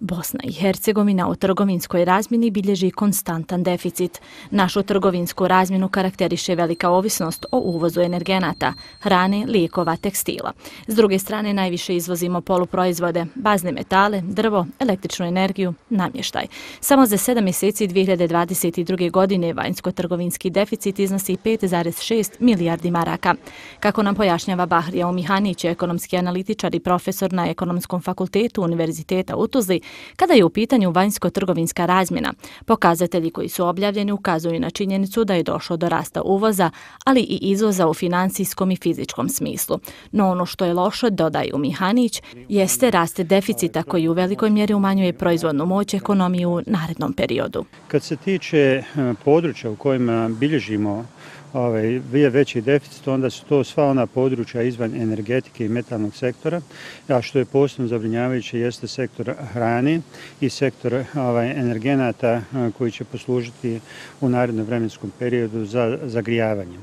Bosna i Hercegovina u trgovinskoj razmjeni bilježi konstantan deficit. Našu trgovinsku razmjenu karakteriše velika ovisnost o uvozu energenata, hrane, lijekova, tekstila. S druge strane, najviše izvozimo poluproizvode, bazne metale, drvo, električnu energiju, namještaj. Samo za 7 mjeseci 2022. godine vanjsko-trgovinski deficit iznosi 5,6 milijardi maraka. Kako nam pojašnjava Bahrija Omihanić, ekonomski analitičar i profesor na Ekonomskom fakultetu Univerziteta u Tuzli, Kada je u pitanju vanjsko-trgovinska razmjena, pokazatelji koji su objavljeni ukazuju na činjenicu da je došlo do rasta uvoza, ali i izvoza u financijskom i fizičkom smislu. No ono što je loše, dodaju Mihanić, jeste raste deficita koji u velikoj mjeri umanjuje proizvodnu moć ekonomiju u narednom periodu. Kad se tiče eh, područja u kojima bilježimo ovaj, veći deficit, onda su to sva ona područja izvan energetike i metalnog sektora, a što je posebno zabrinjavajuće jeste sektor hrane i sektor ovaj, energenata eh, koji će poslužiti u narednom vremenskom periodu za zagrijavanje.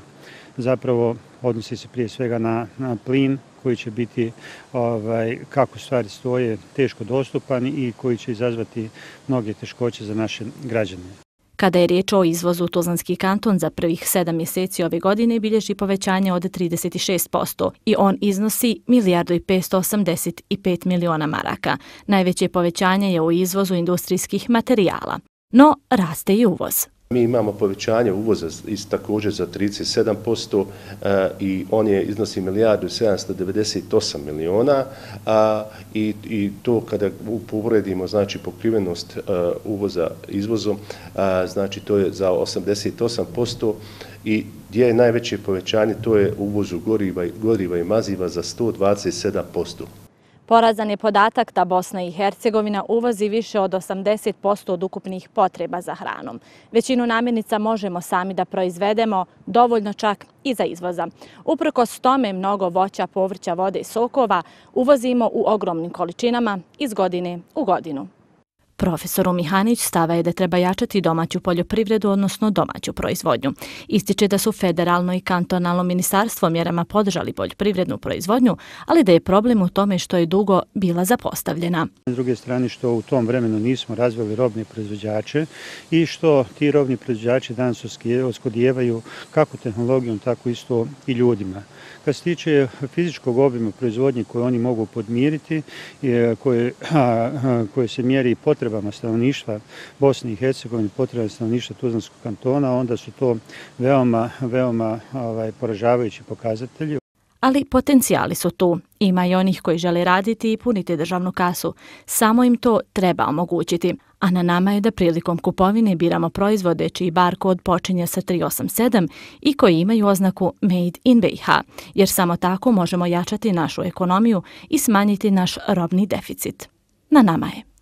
Zapravo odnosi se prije svega na, na plin koji će biti, ovaj, kako stvari stoje, teško dostupan i koji će izazvati mnoge teškoće za naše građane. Kada je riječ o izvozu, Tuzlanski kanton za prvih sedam mjeseci ove godine bilježi povećanje od 36% i on iznosi milijardu i 585 miliona maraka. Najveće povećanje je u izvozu industrijskih materijala. No, raste i uvoz. Mi imamo povećanje uvoza iz također za 37% e, i on je iznosi milijardu 798 miliona i, i to kada uporedimo znači pokrivenost e, uvoza izvozom, znači to je za 88% i gdje je najveće povećanje, to je uvozu goriva, goriva i maziva za 127%. Porazan je podatak da Bosna i Hercegovina uvozi više od 80% od ukupnih potreba za hranom. Većinu namirnica možemo sami da proizvedemo, dovoljno čak i za izvoza. Uprkos tome mnogo voća, povrća, vode i sokova uvozimo u ogromnim količinama iz godine u godinu. Profesor Umihanić stava je da treba jačati domaću poljoprivredu, odnosno domaću proizvodnju. Ističe da su federalno i kantonalno ministarstvo mjerama podržali poljoprivrednu proizvodnju, ali da je problem u tome što je dugo bila zapostavljena. S druge strane što u tom vremenu nismo razvili robne proizvođače i što ti robni proizvođači danas oskodijevaju kako tehnologijom, tako isto i ljudima. Kad se tiče fizičkog obima proizvodnje koje oni mogu podmiriti, koje, koje se mjeri potrebama stanovništva Bosne i Hercegovine, potrebama stanovništva Tuzlanskog kantona, onda su to veoma, veoma ovaj, poražavajući pokazatelji ali potencijali su tu. Ima i onih koji žele raditi i puniti državnu kasu. Samo im to treba omogućiti. A na nama je da prilikom kupovine biramo proizvode čiji barkod počinje sa 387 i koji imaju oznaku Made in BiH, jer samo tako možemo jačati našu ekonomiju i smanjiti naš robni deficit. Na nama je.